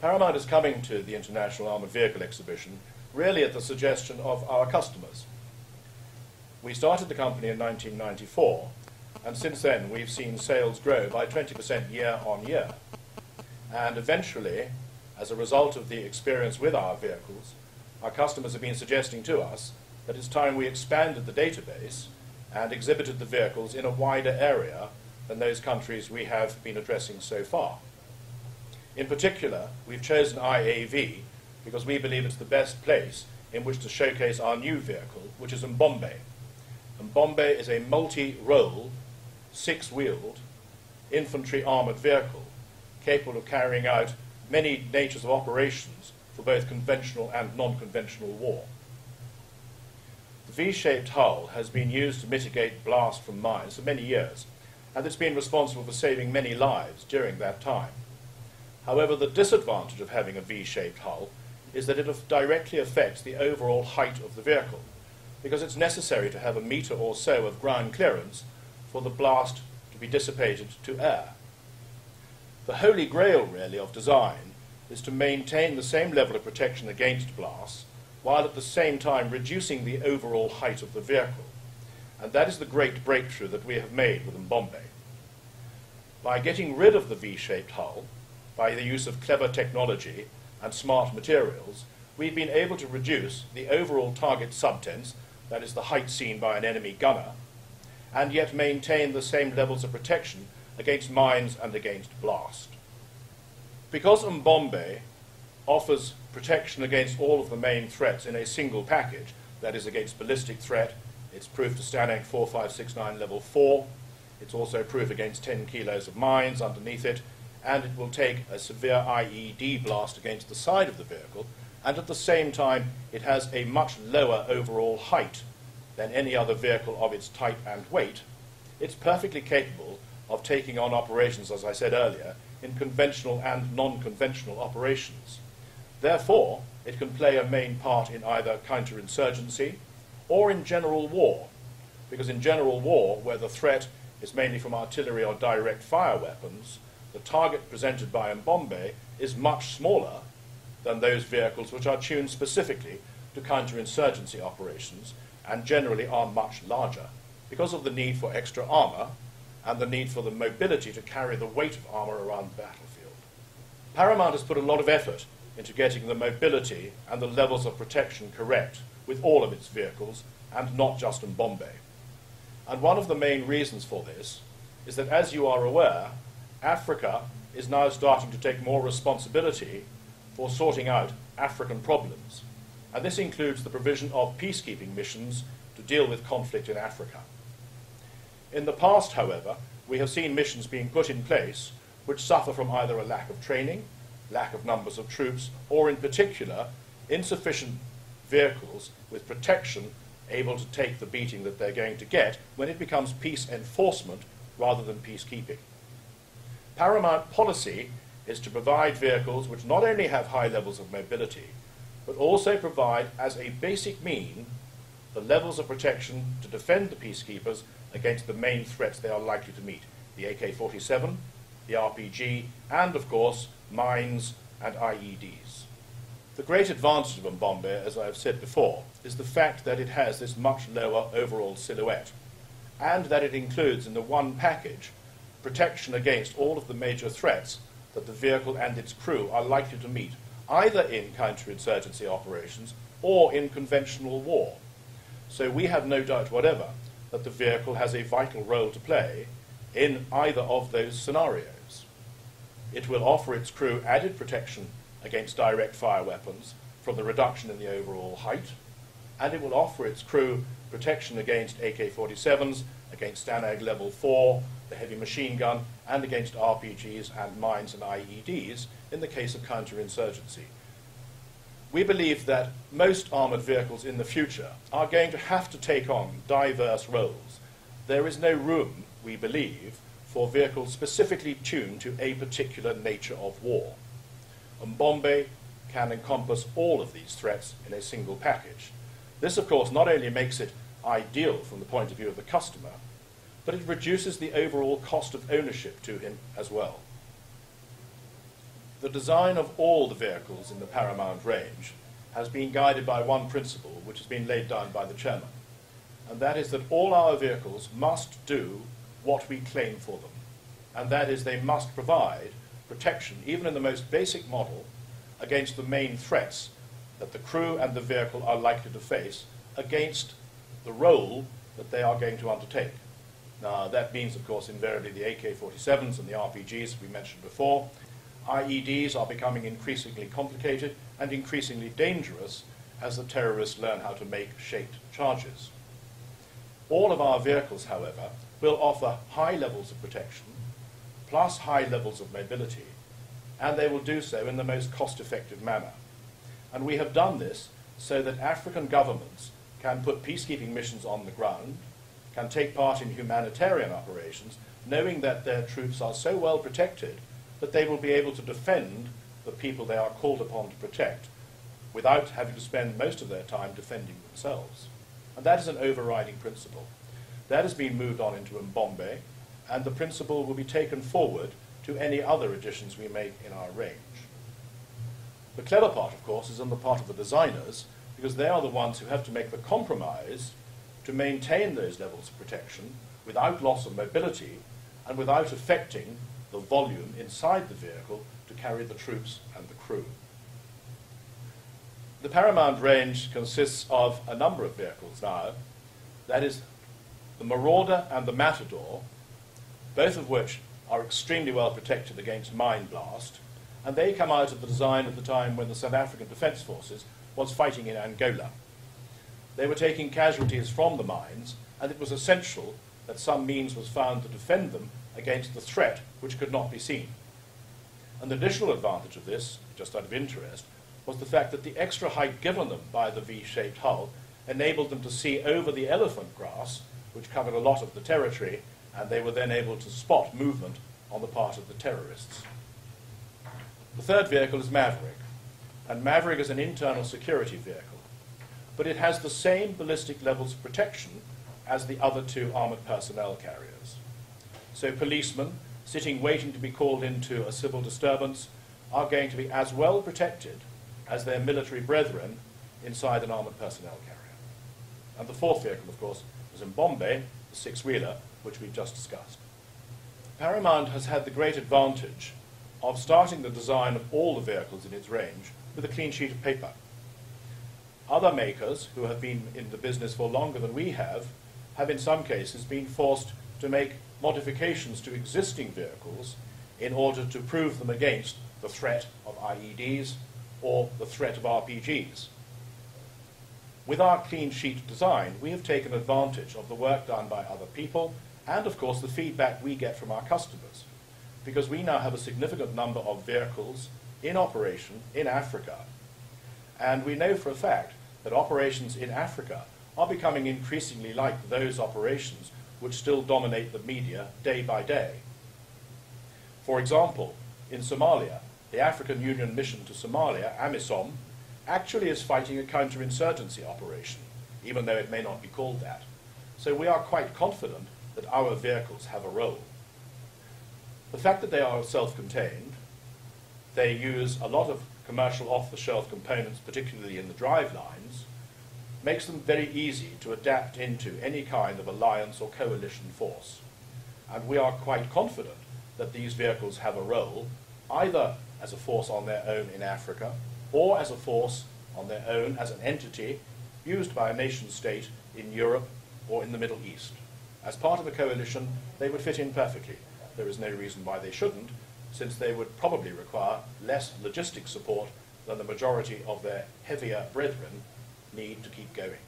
Paramount is coming to the International Armoured Vehicle Exhibition really at the suggestion of our customers. We started the company in 1994, and since then we've seen sales grow by 20% year on year. And eventually, as a result of the experience with our vehicles, our customers have been suggesting to us that it's time we expanded the database and exhibited the vehicles in a wider area than those countries we have been addressing so far. In particular, we've chosen IAV because we believe it's the best place in which to showcase our new vehicle, which is Mbombe. Mbombe is a multi-role, six-wheeled infantry armoured vehicle capable of carrying out many natures of operations for both conventional and non-conventional war. The V-shaped hull has been used to mitigate blast from mines for many years, and it's been responsible for saving many lives during that time. However, the disadvantage of having a V-shaped hull is that it directly affects the overall height of the vehicle, because it's necessary to have a metre or so of ground clearance for the blast to be dissipated to air. The holy grail, really, of design is to maintain the same level of protection against blasts while at the same time reducing the overall height of the vehicle. And that is the great breakthrough that we have made with Mbombe. By getting rid of the V-shaped hull, by the use of clever technology and smart materials, we've been able to reduce the overall target subtense, that is the height seen by an enemy gunner, and yet maintain the same levels of protection against mines and against blast. Because Mbombe offers protection against all of the main threats in a single package, that is against ballistic threat, it's proof to STANAG 4569 level 4, it's also proof against 10 kilos of mines underneath it, and it will take a severe IED blast against the side of the vehicle, and at the same time, it has a much lower overall height than any other vehicle of its type and weight. It's perfectly capable of taking on operations, as I said earlier, in conventional and non conventional operations. Therefore, it can play a main part in either counterinsurgency or in general war, because in general war, where the threat is mainly from artillery or direct fire weapons, the target presented by Mbombe is much smaller than those vehicles which are tuned specifically to counterinsurgency operations and generally are much larger because of the need for extra armour and the need for the mobility to carry the weight of armour around the battlefield. Paramount has put a lot of effort into getting the mobility and the levels of protection correct with all of its vehicles and not just Mbombe. And one of the main reasons for this is that, as you are aware, Africa is now starting to take more responsibility for sorting out African problems. And this includes the provision of peacekeeping missions to deal with conflict in Africa. In the past, however, we have seen missions being put in place which suffer from either a lack of training, lack of numbers of troops, or in particular, insufficient vehicles with protection able to take the beating that they're going to get when it becomes peace enforcement rather than peacekeeping. Paramount policy is to provide vehicles which not only have high levels of mobility, but also provide as a basic mean the levels of protection to defend the peacekeepers against the main threats they are likely to meet the AK 47, the RPG, and of course, mines and IEDs. The great advantage of Mbombe, as I have said before, is the fact that it has this much lower overall silhouette, and that it includes in the one package protection against all of the major threats that the vehicle and its crew are likely to meet, either in counterinsurgency operations or in conventional war. So we have no doubt whatever that the vehicle has a vital role to play in either of those scenarios. It will offer its crew added protection against direct fire weapons from the reduction in the overall height, and it will offer its crew protection against AK-47s, against STANAG Level 4, the heavy machine gun, and against RPGs and mines and IEDs in the case of counterinsurgency. We believe that most armoured vehicles in the future are going to have to take on diverse roles. There is no room, we believe, for vehicles specifically tuned to a particular nature of war. Mbombe can encompass all of these threats in a single package. This, of course, not only makes it ideal from the point of view of the customer, but it reduces the overall cost of ownership to him as well. the design of all the vehicles in the Paramount range has been guided by one principle, which has been laid down by the chairman, and that is that all our vehicles must do what we claim for them, and that is they must provide protection, even in the most basic model, against the main threats that the crew and the vehicle are likely to face against the role that they are going to undertake. Now, that means, of course, invariably the AK-47s and the RPGs we mentioned before. IEDs are becoming increasingly complicated and increasingly dangerous as the terrorists learn how to make shaped charges. All of our vehicles, however, will offer high levels of protection, plus high levels of mobility, and they will do so in the most cost-effective manner. And we have done this so that African governments can put peacekeeping missions on the ground, can take part in humanitarian operations, knowing that their troops are so well protected that they will be able to defend the people they are called upon to protect without having to spend most of their time defending themselves. And that is an overriding principle. That has been moved on into Mbombe, and the principle will be taken forward to any other additions we make in our range. The clever part, of course, is on the part of the designers, because they are the ones who have to make the compromise to maintain those levels of protection without loss of mobility and without affecting the volume inside the vehicle to carry the troops and the crew. The Paramount range consists of a number of vehicles now. That is the Marauder and the Matador, both of which are extremely well protected against mine blast, and they come out of the design at the time when the South African Defence Forces was fighting in Angola. They were taking casualties from the mines, and it was essential that some means was found to defend them against the threat which could not be seen. An additional advantage of this, just out of interest, was the fact that the extra height given them by the V-shaped hull enabled them to see over the elephant grass, which covered a lot of the territory, and they were then able to spot movement on the part of the terrorists. The third vehicle is Maverick, and Maverick is an internal security vehicle, but it has the same ballistic levels of protection as the other two armoured personnel carriers. So policemen, sitting waiting to be called into a civil disturbance, are going to be as well protected as their military brethren inside an armoured personnel carrier. And the fourth vehicle, of course, is Mbombe, the six-wheeler, which we've just discussed. Paramount has had the great advantage of starting the design of all the vehicles in its range with a clean sheet of paper. Other makers who have been in the business for longer than we have have in some cases been forced to make modifications to existing vehicles in order to prove them against the threat of IEDs or the threat of RPGs. With our clean sheet design, we have taken advantage of the work done by other people and, of course, the feedback we get from our customers, because we now have a significant number of vehicles in operation in Africa. And we know for a fact that operations in Africa are becoming increasingly like those operations which still dominate the media day by day. For example, in Somalia, the African Union mission to Somalia, AMISOM, actually is fighting a counterinsurgency operation, even though it may not be called that. So we are quite confident that our vehicles have a role. The fact that they are self-contained, they use a lot of commercial off-the-shelf components, particularly in the drive lines, makes them very easy to adapt into any kind of alliance or coalition force. And we are quite confident that these vehicles have a role, either as a force on their own in Africa, or as a force on their own as an entity used by a nation state in Europe or in the Middle East. As part of a coalition, they would fit in perfectly. There is no reason why they shouldn't, since they would probably require less logistic support than the majority of their heavier brethren need to keep going.